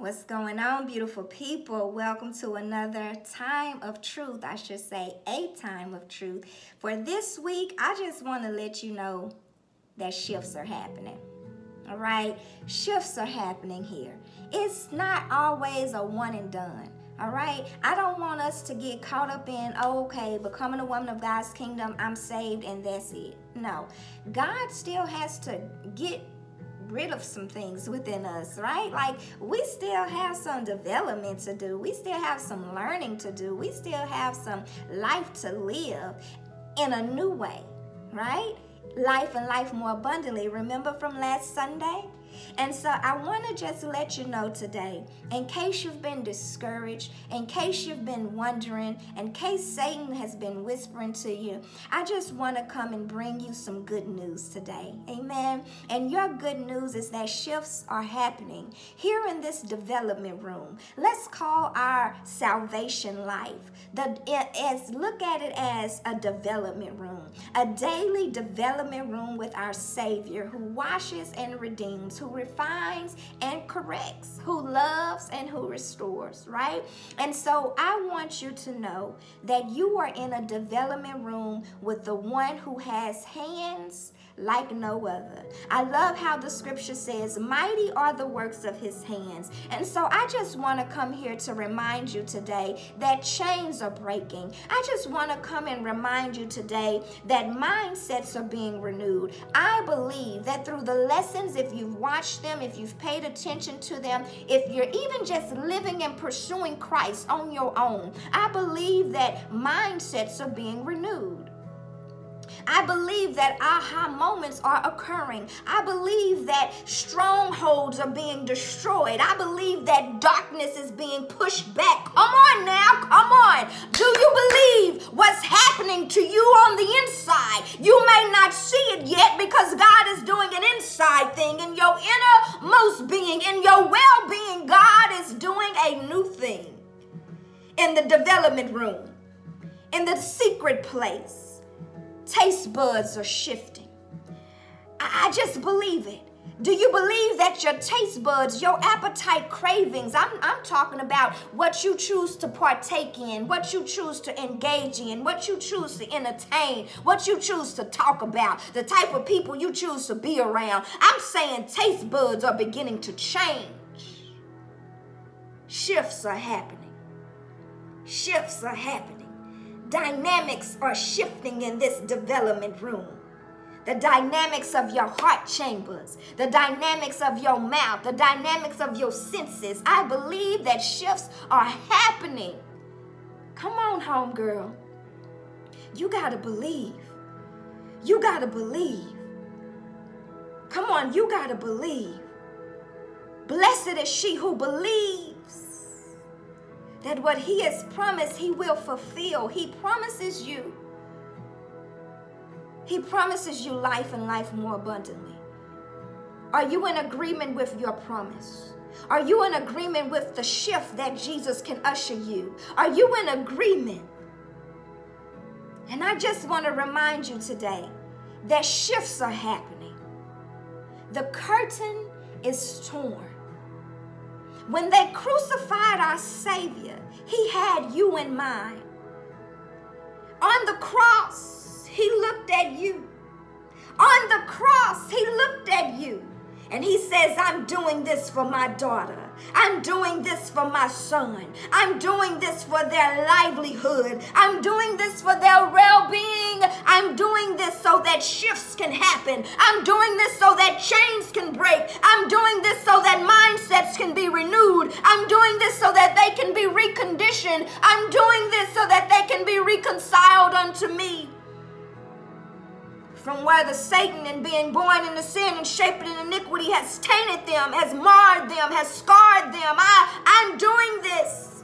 What's going on, beautiful people? Welcome to another time of truth. I should say a time of truth. For this week, I just want to let you know that shifts are happening. All right? Shifts are happening here. It's not always a one and done. All right. I don't want us to get caught up in, oh, okay, becoming a woman of God's kingdom, I'm saved, and that's it. No. God still has to get rid of some things within us, right? Like we still have some development to do. We still have some learning to do. We still have some life to live in a new way, right? Life and life more abundantly. Remember from last Sunday? And so I want to just let you know today, in case you've been discouraged, in case you've been wondering, in case Satan has been whispering to you, I just want to come and bring you some good news today. Amen. And your good news is that shifts are happening here in this development room. Let's call our salvation life. The as look at it as a development room, a daily development room with our Savior who washes and redeems, who refines and corrects, who loves and who restores, right? And so I want you to know that you are in a development room with the one who has hands like no other. I love how the scripture says, Mighty are the works of his hands. And so I just want to come here to remind you today that chains are breaking. I just want to come and remind you today that mindsets are being renewed. I believe that through the lessons, if you've watched them, if you've paid attention to them, if you're even just living and pursuing Christ on your own, I believe that mindsets are being renewed. I believe that aha moments are occurring. I believe that strongholds are being destroyed. I believe that darkness is being pushed back. Come on now, come on. Do you believe what's happening to you on the inside? You may not see it yet because God is doing an inside thing in your innermost being, in your well being. God is doing a new thing in the development room, in the secret place taste buds are shifting. I, just believe it. Do you believe that your taste buds, your appetite cravings, I'm, I'm talking about what you choose to partake in, what you choose to engage in, what you choose to entertain, what you choose to talk about, the type of people you choose to be around. I'm saying taste buds are beginning to change. Shifts are happening. Shifts are happening dynamics are shifting in this development room. The dynamics of your heart chambers, the dynamics of your mouth, the dynamics of your senses. I believe that shifts are happening. Come on, home girl. You got to believe. You got to believe. Come on, you got to believe. Blessed is she who believes that what he has promised, he will fulfill. He promises you. He promises you life and life more abundantly. Are you in agreement with your promise? Are you in agreement with the shift that Jesus can usher you? Are you in agreement? And I just want to remind you today that shifts are happening. The curtain is torn. When they crucified our Savior, He had you in mind. On the cross, He looked at you. On the cross, He looked at you. And He says, I'm doing this for my daughter. I'm doing this for my son. I'm doing this for their livelihood. I'm doing this for their well being. I'm doing this so that shifts can happen. I'm doing this so that chains can break. Can be renewed. I'm doing this so that they can be reconditioned. I'm doing this so that they can be reconciled unto me from where the Satan and being born into sin and shaped in iniquity has tainted them, has marred them, has scarred them. I, I'm doing this.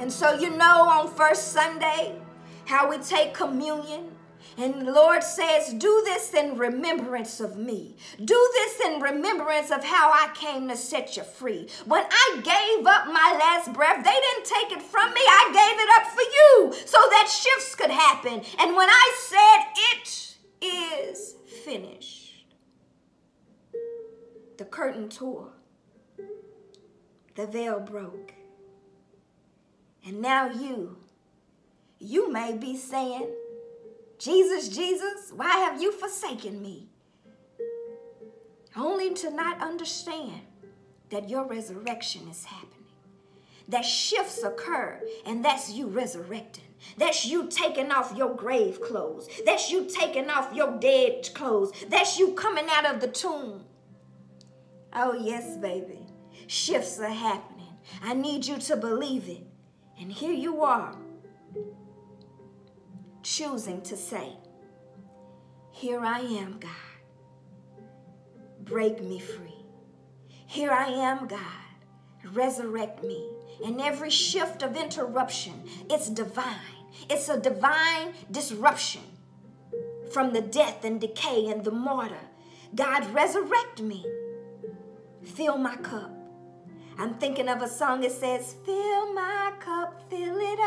And so you know on first Sunday how we take communion and the Lord says, Do this in remembrance of me. Do this in remembrance of how I came to set you free. When I gave up my last breath, they didn't take it from me. I gave it up for you so that shifts could happen. And when I said, It is finished, the curtain tore. the veil broke. And now you, you may be saying, Jesus, Jesus, why have you forsaken me? Only to not understand that your resurrection is happening. That shifts occur, and that's you resurrecting. That's you taking off your grave clothes. That's you taking off your dead clothes. That's you coming out of the tomb. Oh, yes, baby. Shifts are happening. I need you to believe it. And here you are, choosing to say, Here I am, God. Break me free. Here I am, God. Resurrect me. And every shift of interruption, it's divine. It's a divine disruption from the death and decay and the mortar. God, resurrect me. Fill my cup. I'm thinking of a song that says, Fill my cup, fill it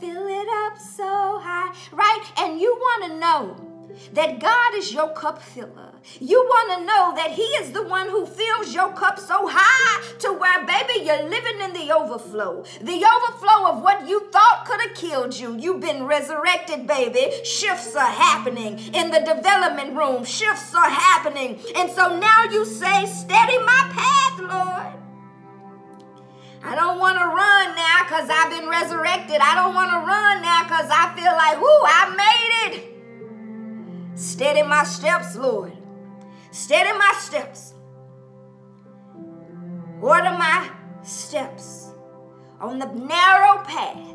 fill it up, so high. Right? And you want to know that God is your cup filler. You want to know that He is the one who fills your cup so high to where, baby, you're living in the overflow. The overflow of what you thought could have killed you. You've been resurrected, baby. Shifts are happening in the development room. Shifts are happening. And so now you say, Steady my path, Lord. I don't want to run because I've been resurrected. I don't want to run now because I feel like, whoo, I made it. Steady my steps, Lord. Steady my steps. Order my steps on the narrow path.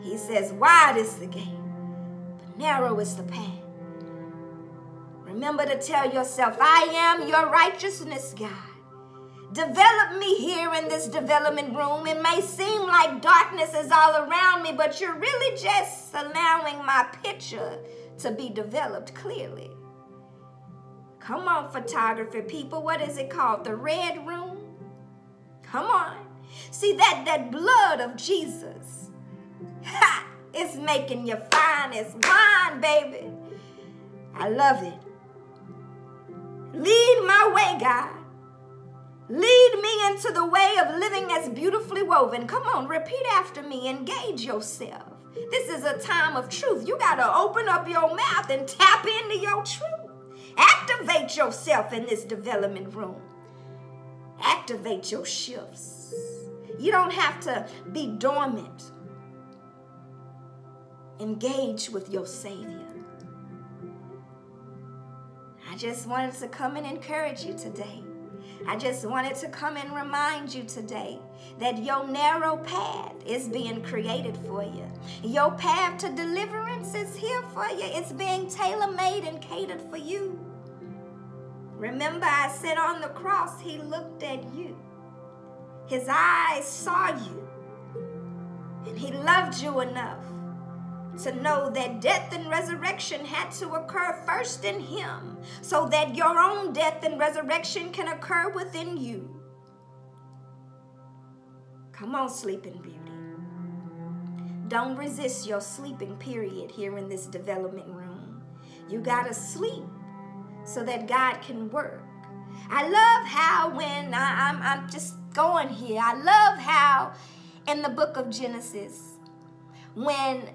He says, wide is the gate, but narrow is the path. Remember to tell yourself, I am your righteousness, God. Develop me here in this development room. It may seem like darkness is all around me, but you're really just allowing my picture to be developed clearly. Come on, photography people. What is it called? The red room? Come on. See that that blood of Jesus. Ha! It's making you fine as wine, baby. I love it. Lead my way, God. Lead me into the way of living as beautifully woven. Come on, repeat after me. Engage yourself. This is a time of truth. You got to open up your mouth and tap into your truth. Activate yourself in this development room. Activate your shifts. You don't have to be dormant. Engage with your Savior. I just wanted to come and encourage you today. I just wanted to come and remind you today that your narrow path is being created for you. Your path to deliverance is here for you. It's being tailor made and catered for you. Remember, I said on the cross, He looked at you. His eyes saw you, and He loved you enough to know that death and resurrection had to occur first in Him so that your own death and resurrection can occur within you. Come on, sleeping beauty. Don't resist your sleeping period here in this development room. You got to sleep so that God can work. I love how when I, I'm, I'm just going here, I love how in the book of Genesis, when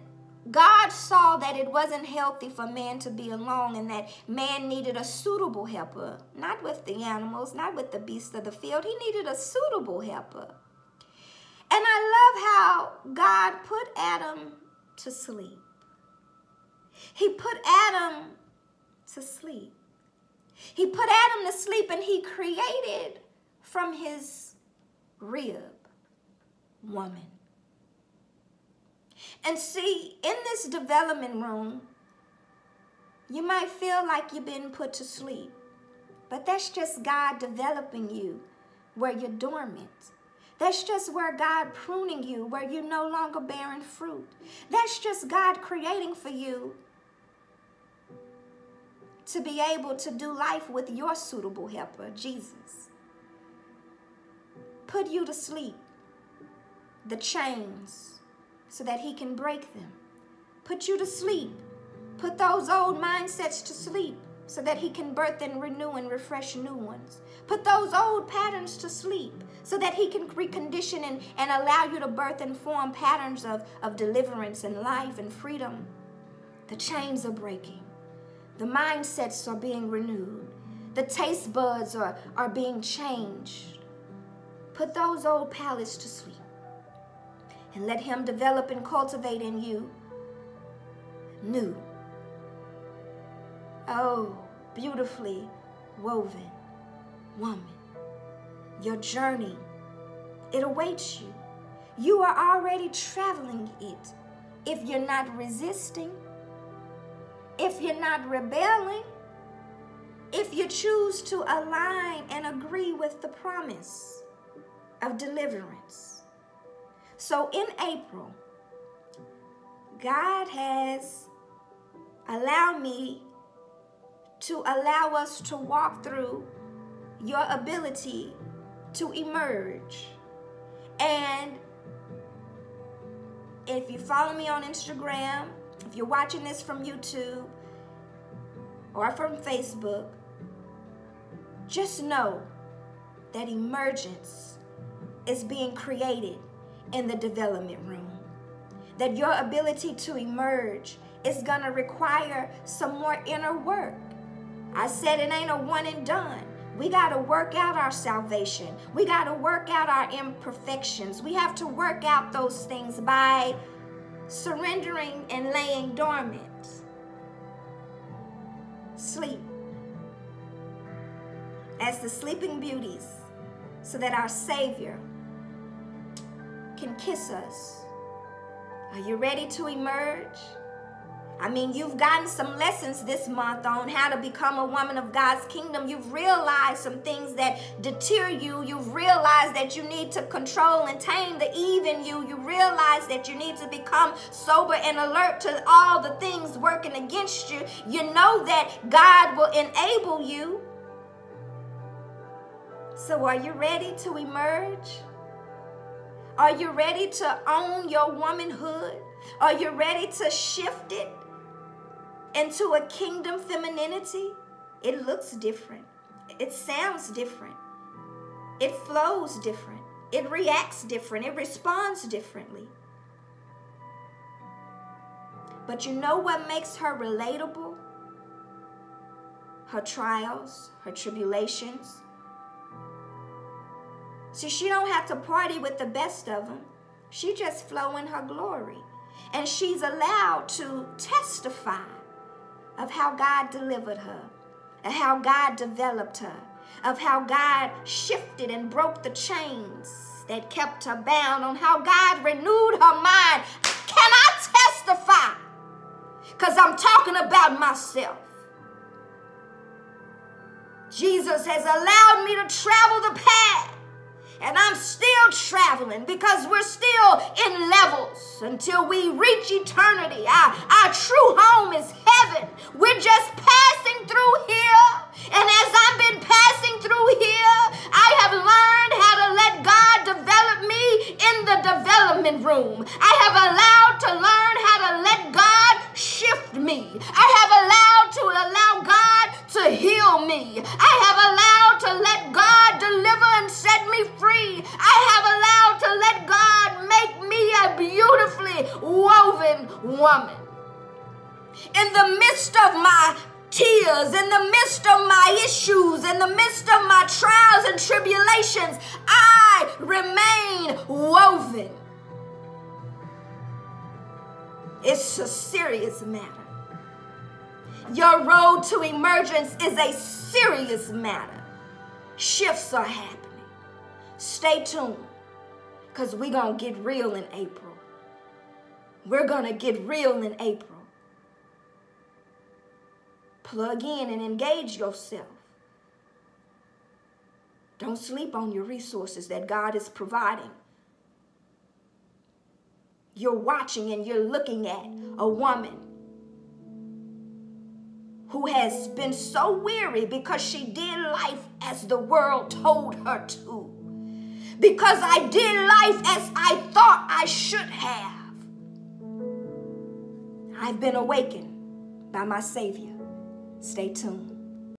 God saw that it wasn't healthy for man to be alone and that man needed a suitable helper, not with the animals, not with the beasts of the field. He needed a suitable helper. And I love how God put Adam to sleep. He put Adam to sleep. He put Adam to sleep and he created from his rib woman. And see, in this development room, you might feel like you've been put to sleep, but that's just God developing you where you're dormant. That's just where God pruning you where you're no longer bearing fruit. That's just God creating for you to be able to do life with your suitable helper, Jesus. Put you to sleep. The chains so that he can break them. Put you to sleep. Put those old mindsets to sleep so that he can birth and renew and refresh new ones. Put those old patterns to sleep so that he can recondition and, and allow you to birth and form patterns of, of deliverance and life and freedom. The chains are breaking. The mindsets are being renewed. The taste buds are, are being changed. Put those old palates to sleep and let him develop and cultivate in you new. Oh, beautifully woven woman. Your journey, it awaits you. You are already traveling it. If you're not resisting, if you're not rebelling, if you choose to align and agree with the promise of deliverance. So in April, God has allowed me to allow us to walk through your ability to emerge. And if you follow me on Instagram, if you're watching this from YouTube or from Facebook, just know that emergence is being created in the development room. That your ability to emerge is to require some more inner work. I said it ain't a one and done. We got to work out our salvation. We got to work out our imperfections. We have to work out those things by surrendering and laying dormant. Sleep as the sleeping beauties so that our Savior can kiss us. Are you ready to emerge? I mean, you've gotten some lessons this month on how to become a woman of God's kingdom. You've realized some things that deter you. You've realized that you need to control and tame the Eve in you. You realize that you need to become sober and alert to all the things working against you. You know that God will enable you. So, are you ready to emerge? Are you ready to own your womanhood? Are you ready to shift it? into a kingdom femininity, it looks different. It sounds different. It flows different. It reacts different. It responds differently. But you know what makes her relatable? Her trials, her tribulations. See, she don't have to party with the best of them. She just flow in her glory. And she's allowed to testify of how God delivered her, of how God developed her, of how God shifted and broke the chains that kept her bound, on how God renewed her mind. Can I testify? Because I'm talking about myself. Jesus has allowed me to travel the path and I'm still traveling because we're still in levels until we reach eternity. Our, our true home is heaven. We're just passing through here. And as I've been passing through here, I have learned how to let God develop me in the development room. I have allowed to learn how to let God shift me. I have allowed to allow God to heal me. I have allowed free. I have allowed to let God make me a beautifully woven woman. In the midst of my tears, in the midst of my issues, in the midst of my trials and tribulations, I remain woven. It's a serious matter. Your road to emergence is a serious matter. Shifts are happening. Stay tuned because we're going to get real in April. We're going to get real in April. Plug in and engage yourself. Don't sleep on your resources that God is providing. You're watching and you're looking at a woman who has been so weary because she did life as the world told her to. Because I did life as I thought I should have. I've been awakened by my Savior. Stay tuned.